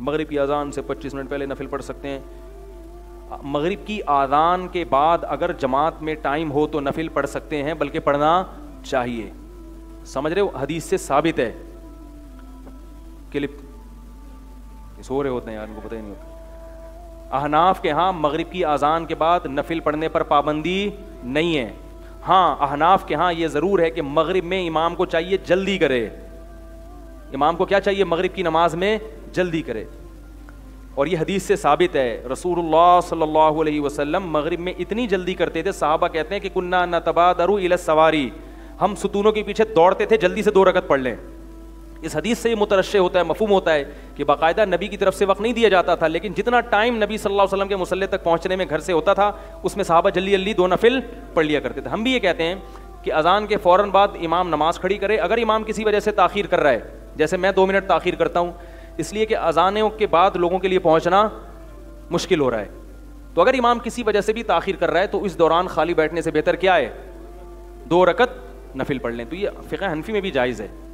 मगरिब की अजान से 25 मिनट पहले नफिल पढ़ सकते हैं। मगरिब की आज़ान के बाद अगर जमात में टाइम हो तो नफिल पढ़ सकते हैं, बल्कि पढ़ना चाहिए। समझ रहे हो? हदीस से साबित है। क्लिप। सो रहे होते हैं यार, इनको पता ही नहीं होता। अहनाफ के यहाँ मगरिब की आज़ान के बाद नफिल पढ़ने पर पाबंदी नहीं है। हाँ अहनाफ के यहाँ ये ज़रूर है कि मगरिब में इमाम को चाहिए जल्दी करे। इमाम को क्या चाहिए? मगरिब की नमाज़ में जल्दी करे। और ये हदीस से साबित है, रसूलुल्लाह सल्लल्लाहु अलैहि वसल्लम मगरिब में इतनी जल्दी करते थे, साहबा कहते हैं कि कुन्ना न तबादरु इल सवारी, हम सुतूनों के पीछे दौड़ते थे, जल्दी से दो रकत पढ़ लें। इस हदीस से ये मुतरश होता है, मफहूम होता है कि बाकायदा नबी की तरफ़ से वक्त नहीं दिया जाता था, लेकिन जितना टाइम नबी सल्लल्लाहु अलैहि वसल्लम के मुसल्ले तक पहुँचने में घर से होता था, उसमें साहबा जल्दी जल्दी दो नफिल पढ़ लिया करते थे। हम भी ये कहते हैं कि अजान के फ़ौरन बाद इमाम नमाज़ खड़ी करे, अगर इमाम किसी वजह से ताखिर कर रहा है, जैसे मैं दो मिनट ताखिर करता हूँ इसलिए कि अजानों के बाद लोगों के लिए पहुँचना मुश्किल हो रहा है। तो अगर इमाम किसी वजह से भी ताखिर कर रहा है तो इस दौरान खाली बैठने से बेहतर क्या है? दो रकत नफिल पढ़ लें। तो ये फ़िका हनफी में भी जायज़ है।